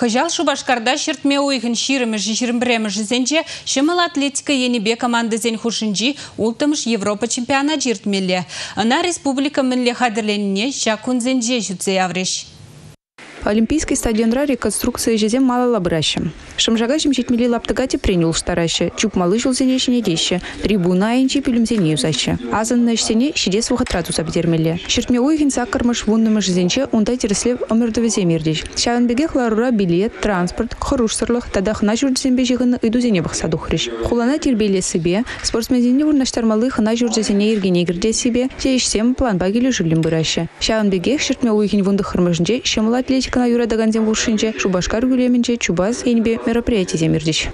Хыжал Шубашкарда шертме ойғын ширімі жирімбіремі жізенже шымыл атлетика енебе командызен хушынжи ултымыш Европа чемпиона жиртмелі. Ана республика мінле қадірленіне жақунзенже жүтсе авреш. Олимпийский стадионра реконструкция жезем мала лабыраща. Шымжага лаптыгати принял штараща. Чуп малы жылзене шинедеща. Трибуна айнчи пилюмзене юзаща. Азан нәшсене шидес вахатрату сабдермеле. Шертме уйхин саккармыш вуннымыш жезенче ундай тереслев омердовезе мердеш. Шаванбеге хларура билет, транспорт, хорушсырлых, тада хна жүрдзенбе жығыны ыдузене бақса духрыш. Хулана тербеле себе, спортсмензене вурнаштармалы хна жүрдзене ергене гірде себе, сем план багелю жүрлім бұраща. Шаванбеге шертме уйхин вунды хырмышынже, шемыл атлетикана юрадаган зем вушинче, шубашкар гулемінче, чубаз енбе мероприятий, Демир Дич?